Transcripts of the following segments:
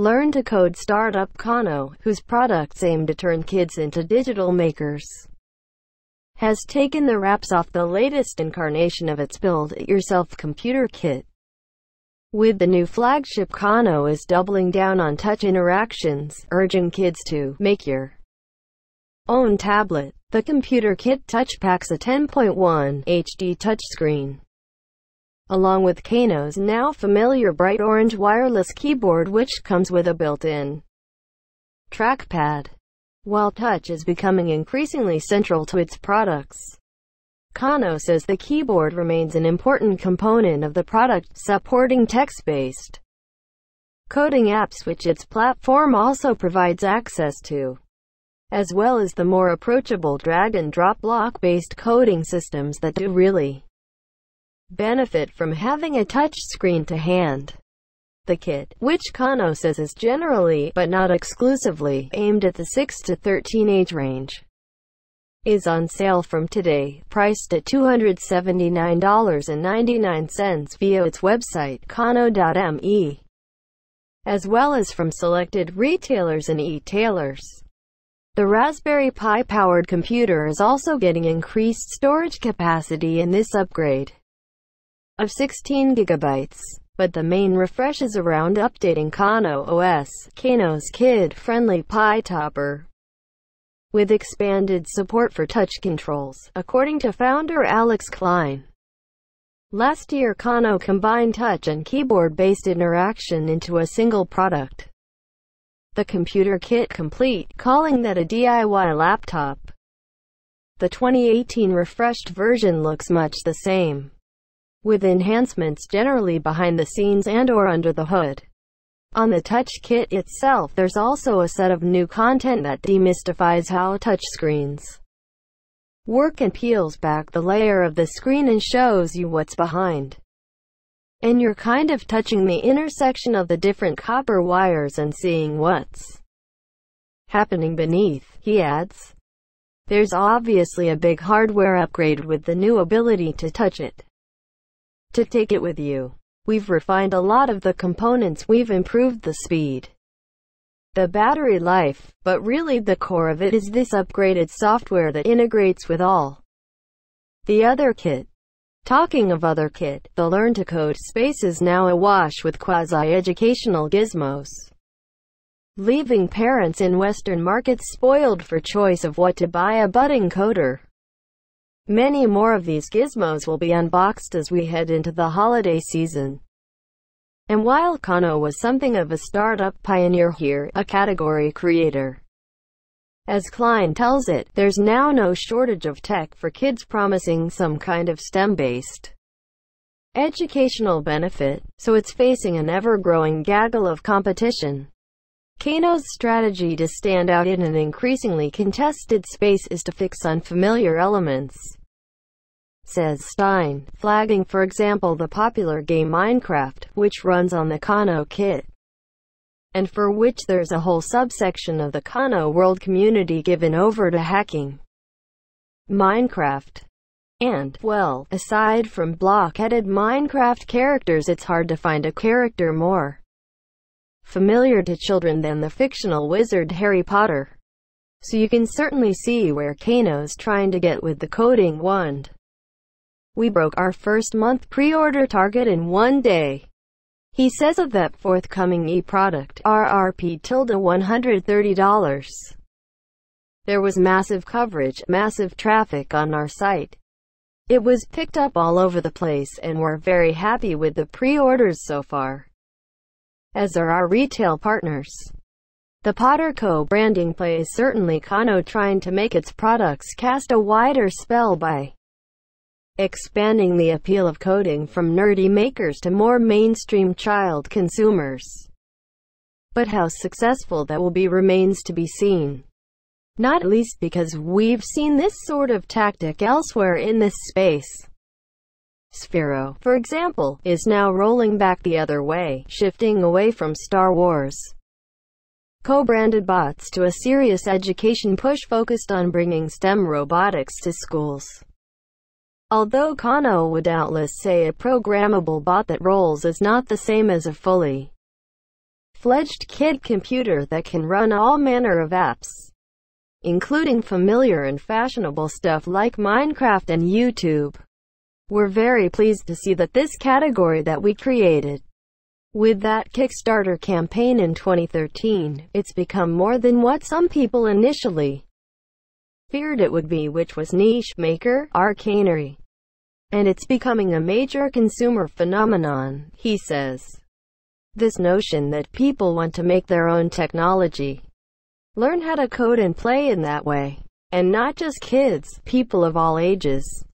Learn to code startup Kano, whose products aim to turn kids into digital makers, has taken the wraps off the latest incarnation of its build-it-yourself computer kit. With the new flagship Kano is doubling down on touch interactions, urging kids to make your own tablet. The computer kit touch packs a 10.1 HD touchscreen along with Kano's now familiar bright orange wireless keyboard which comes with a built-in trackpad. While touch is becoming increasingly central to its products, Kano says the keyboard remains an important component of the product, supporting text-based coding apps which its platform also provides access to, as well as the more approachable drag-and-drop block-based coding systems that do really benefit from having a touch screen to hand. The kit, which Kano says is generally, but not exclusively, aimed at the 6 to 13 age range, is on sale from today, priced at $279.99 via its website, kano.me, as well as from selected retailers and e-tailers. The Raspberry Pi-powered computer is also getting increased storage capacity in this upgrade of 16 gigabytes. But the main refresh is around updating Kano OS, Kano's kid-friendly Pi topper, with expanded support for touch controls, according to founder Alex Klein. Last year Kano combined touch and keyboard-based interaction into a single product. The computer kit complete, calling that a DIY laptop. The 2018 refreshed version looks much the same with enhancements generally behind the scenes and or under the hood. On the Touch Kit itself there's also a set of new content that demystifies how touchscreens work and peels back the layer of the screen and shows you what's behind. And you're kind of touching the intersection of the different copper wires and seeing what's happening beneath, he adds. There's obviously a big hardware upgrade with the new ability to touch it to take it with you. We've refined a lot of the components, we've improved the speed, the battery life, but really the core of it is this upgraded software that integrates with all the other kit. Talking of other kit, the Learn to Code space is now awash with quasi-educational gizmos, leaving parents in Western markets spoiled for choice of what to buy a budding coder. Many more of these gizmos will be unboxed as we head into the holiday season. And while Kano was something of a startup pioneer here, a category creator, as Klein tells it, there's now no shortage of tech for kids promising some kind of STEM-based educational benefit, so it's facing an ever-growing gaggle of competition. Kano's strategy to stand out in an increasingly contested space is to fix unfamiliar elements says Stein, flagging for example the popular game Minecraft, which runs on the Kano kit, and for which there's a whole subsection of the Kano world community given over to hacking Minecraft. And, well, aside from block-headed Minecraft characters it's hard to find a character more familiar to children than the fictional wizard Harry Potter. So you can certainly see where Kano's trying to get with the coding wand. We broke our first month pre-order target in one day. He says of that forthcoming e-product, RRP tilde $130. There was massive coverage, massive traffic on our site. It was picked up all over the place and we're very happy with the pre-orders so far. As are our retail partners. The Potter Co. branding play is certainly Kano trying to make its products cast a wider spell by expanding the appeal of coding from nerdy makers to more mainstream child consumers. But how successful that will be remains to be seen. Not least because we've seen this sort of tactic elsewhere in this space. Sphero, for example, is now rolling back the other way, shifting away from Star Wars co-branded bots to a serious education push focused on bringing STEM robotics to schools. Although Kano would doubtless say a programmable bot that rolls is not the same as a fully fledged kid computer that can run all manner of apps, including familiar and fashionable stuff like Minecraft and YouTube. We're very pleased to see that this category that we created with that Kickstarter campaign in 2013, it's become more than what some people initially feared it would be which was niche, maker, arcanery. And it's becoming a major consumer phenomenon, he says. This notion that people want to make their own technology, learn how to code and play in that way, and not just kids, people of all ages.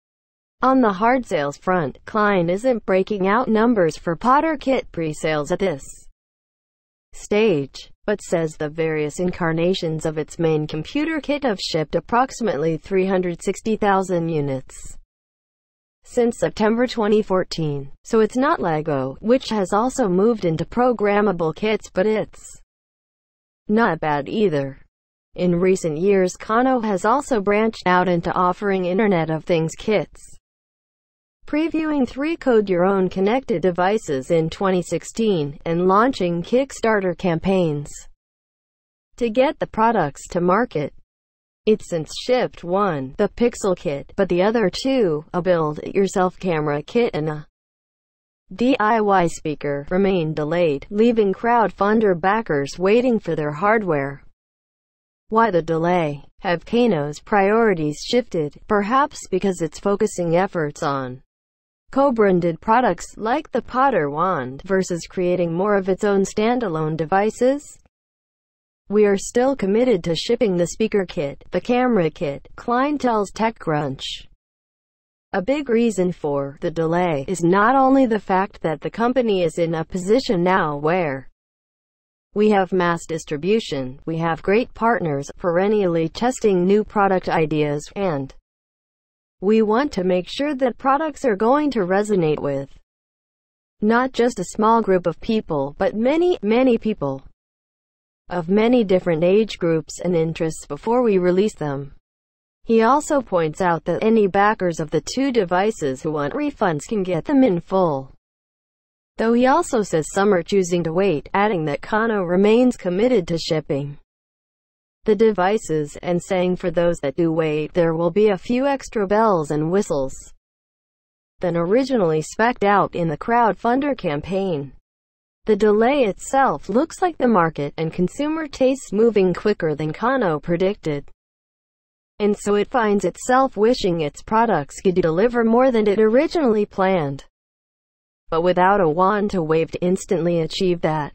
On the hard sales front, Klein isn't breaking out numbers for Potter kit pre-sales at this stage, but says the various incarnations of its main computer kit have shipped approximately 360,000 units since September 2014. So it's not LEGO, which has also moved into programmable kits but it's not bad either. In recent years Kano has also branched out into offering Internet of Things kits previewing three Code Your Own connected devices in 2016, and launching Kickstarter campaigns to get the products to market. It's since shipped one, the Pixel Kit, but the other two, a build-it-yourself camera kit and a DIY speaker, remain delayed, leaving crowdfunder backers waiting for their hardware. Why the delay? Have Kano's priorities shifted, perhaps because it's focusing efforts on co-branded products like the Potter Wand versus creating more of its own standalone devices. We are still committed to shipping the speaker kit, the camera kit, Klein tells TechCrunch. A big reason for the delay is not only the fact that the company is in a position now where we have mass distribution, we have great partners, perennially testing new product ideas, and we want to make sure that products are going to resonate with not just a small group of people, but many, many people of many different age groups and interests before we release them. He also points out that any backers of the two devices who want refunds can get them in full. Though he also says some are choosing to wait, adding that Kano remains committed to shipping the devices, and saying for those that do wait, there will be a few extra bells and whistles than originally specced out in the crowdfunder campaign. The delay itself looks like the market and consumer tastes moving quicker than Kano predicted. And so it finds itself wishing its products could deliver more than it originally planned. But without a wand to wave to instantly achieve that.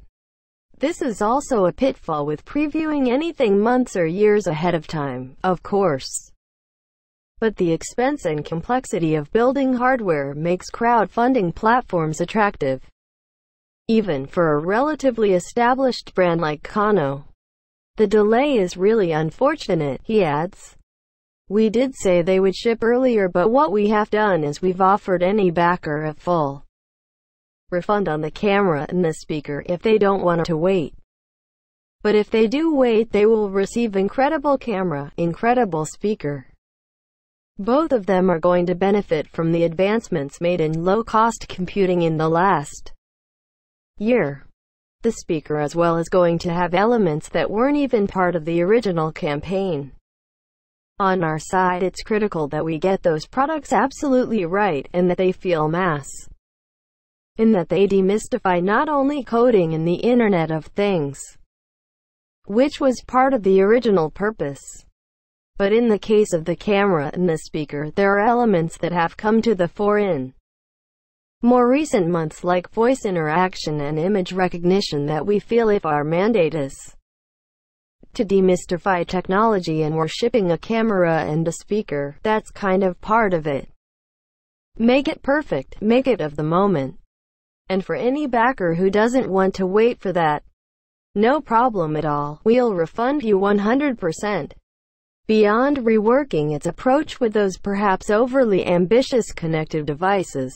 This is also a pitfall with previewing anything months or years ahead of time, of course. But the expense and complexity of building hardware makes crowdfunding platforms attractive. Even for a relatively established brand like Kano. The delay is really unfortunate, he adds. We did say they would ship earlier but what we have done is we've offered any backer a full refund on the camera and the speaker if they don't want to wait. But if they do wait they will receive incredible camera, incredible speaker. Both of them are going to benefit from the advancements made in low-cost computing in the last year. The speaker as well is going to have elements that weren't even part of the original campaign. On our side it's critical that we get those products absolutely right, and that they feel mass in that they demystify not only coding and the Internet of Things, which was part of the original purpose, but in the case of the camera and the speaker, there are elements that have come to the fore in more recent months like voice interaction and image recognition that we feel if our mandate is to demystify technology and we're shipping a camera and a speaker, that's kind of part of it. Make it perfect, make it of the moment. And for any backer who doesn't want to wait for that, no problem at all, we'll refund you 100%. Beyond reworking its approach with those perhaps overly ambitious connected devices,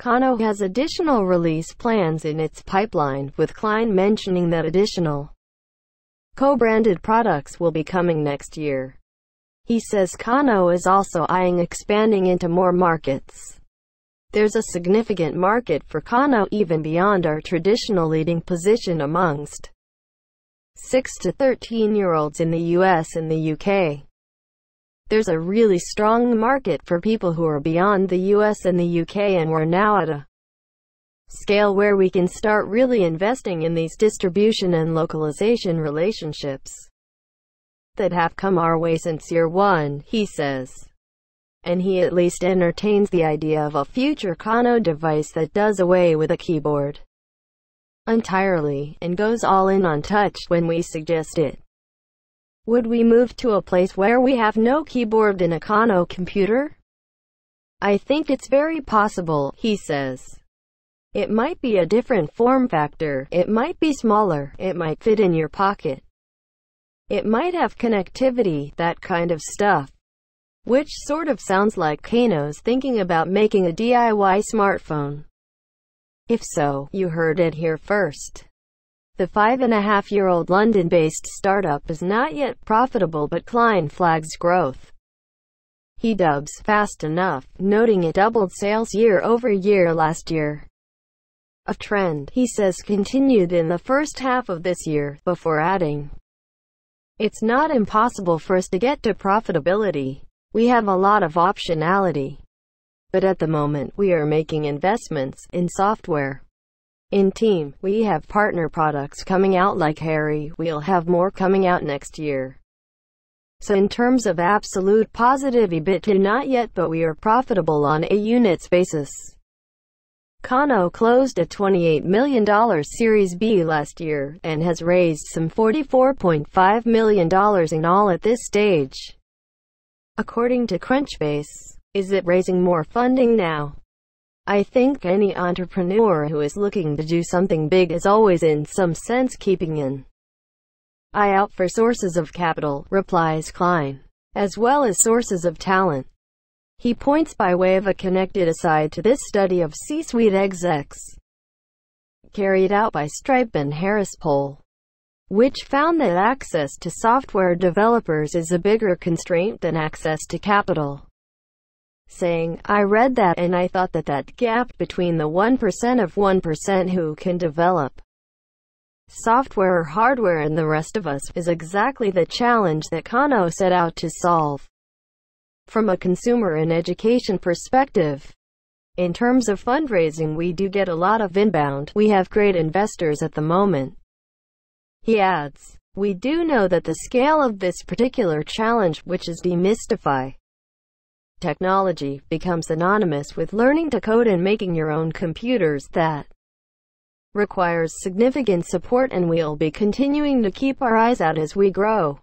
Kano has additional release plans in its pipeline, with Klein mentioning that additional co-branded products will be coming next year. He says Kano is also eyeing expanding into more markets There's a significant market for Kano even beyond our traditional leading position amongst 6 to 13 year olds in the US and the UK. There's a really strong market for people who are beyond the US and the UK and we're now at a scale where we can start really investing in these distribution and localization relationships that have come our way since year one, he says. And he at least entertains the idea of a future Kano device that does away with a keyboard entirely, and goes all in on touch when we suggest it. Would we move to a place where we have no keyboard in a Kano computer? I think it's very possible, he says. It might be a different form factor, it might be smaller, it might fit in your pocket. It might have connectivity, that kind of stuff. Which sort of sounds like Kano's thinking about making a DIY smartphone. If so, you heard it here first. The five-and-a-half-year-old London-based startup is not yet profitable but Klein flags growth. He dubs fast enough, noting it doubled sales year over year last year. A trend, he says continued in the first half of this year, before adding, It's not impossible for us to get to profitability. We have a lot of optionality. But at the moment, we are making investments in software. In team, we have partner products coming out like Harry, we'll have more coming out next year. So in terms of absolute positive EBITDA not yet but we are profitable on a units basis. Kano closed a $28 million Series B last year, and has raised some $44.5 million in all at this stage. According to Crunchbase, is it raising more funding now? I think any entrepreneur who is looking to do something big is always in some sense keeping an eye out for sources of capital, replies Klein, as well as sources of talent. He points by way of a connected aside to this study of C-suite execs carried out by Stripe and Harris Poll, which found that access to software developers is a bigger constraint than access to capital saying, I read that and I thought that that gap between the 1% of 1% who can develop software or hardware and the rest of us is exactly the challenge that Kano set out to solve. From a consumer and education perspective, in terms of fundraising we do get a lot of inbound, we have great investors at the moment. He adds, we do know that the scale of this particular challenge, which is demystify technology, becomes synonymous with learning to code and making your own computers that requires significant support and we'll be continuing to keep our eyes out as we grow.